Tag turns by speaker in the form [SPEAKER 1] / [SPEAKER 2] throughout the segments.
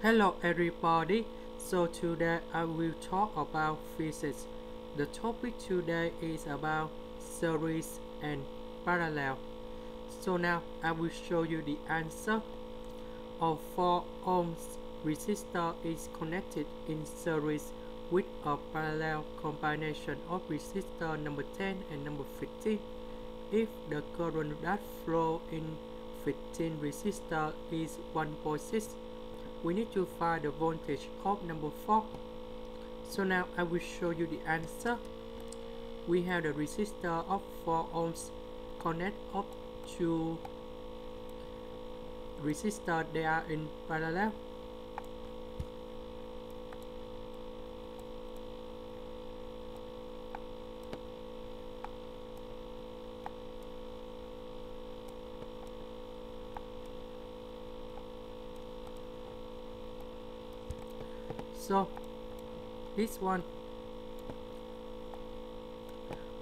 [SPEAKER 1] Hello everybody, so today I will talk about physics. The topic today is about series and parallel. So now I will show you the answer. A 4 ohms resistor is connected in series with a parallel combination of resistor number 10 and number 15. If the current that flow in 15 resistor is 1.6 we need to find the voltage of number 4 so now I will show you the answer. We have the resistor of 4 ohms connect up to resistor they are in parallel so this one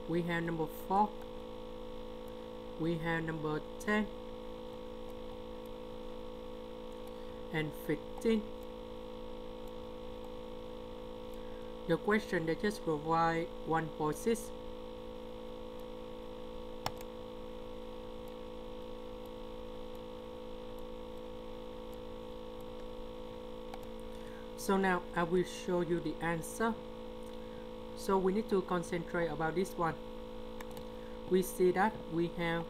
[SPEAKER 1] we have number 4 we have number 10 and 15 the question they just provide 1.6 so now I will show you the answer. So we need to concentrate about this one. We see that we have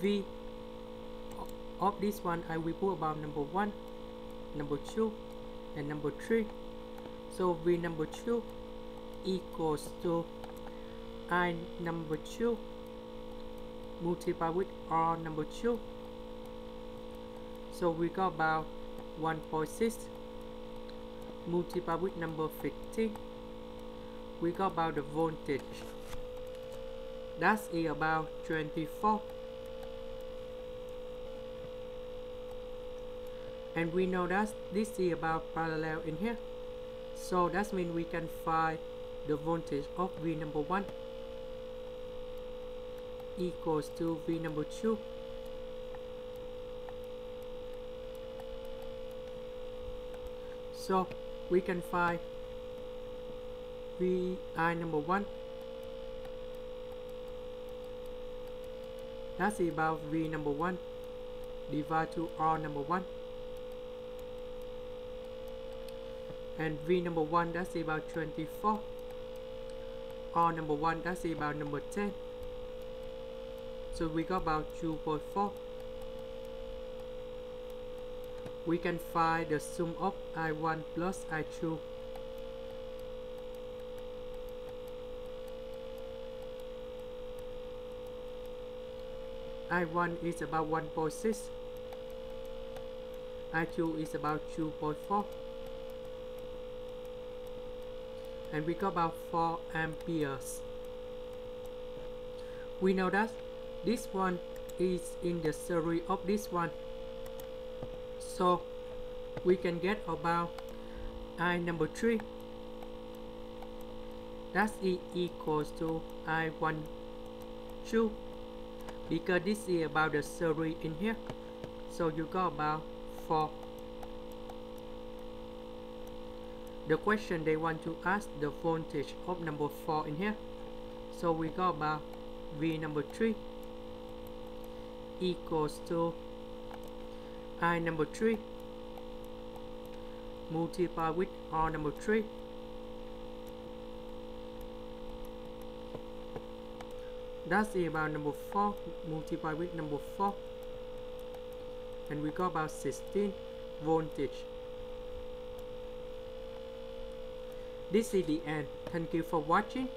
[SPEAKER 1] V. Of this one I will put about number one number two and number three. So V number two equals to I number two multiplied with R number two. So we got about 1.6 multiply with number 15 we got about the voltage. That's about 24 and we know that this is about parallel in here. So that means we can find the voltage of V number 1 equals to V number 2 so we can find VI number 1 that's about V number 1 divided to R number 1 and V number 1 that's about 24 R number 1 that's about number 10 so we got about 2.4 we can find the sum of I1 plus I2 I1 is about 1.6 I2 is about 2.4 and we got about 4 amperes. We know that this one is in the series of this one so we can get about i number 3 that's e equals to i1 2 because this is about the series in here. So you got about 4 the question they want to ask the voltage of number 4 in here. So we got about v number 3 equals to I number 3 multiply with R number 3 that's about number 4 multiply with number 4 and we got about 16 voltage. This is the end. Thank you for watching